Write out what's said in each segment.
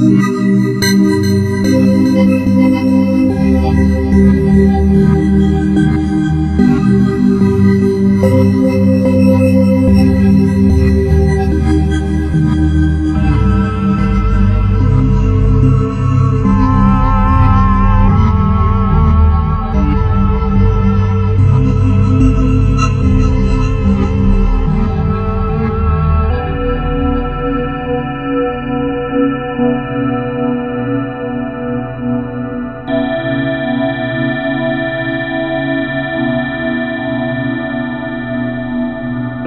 Música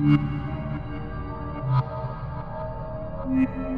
Thank you.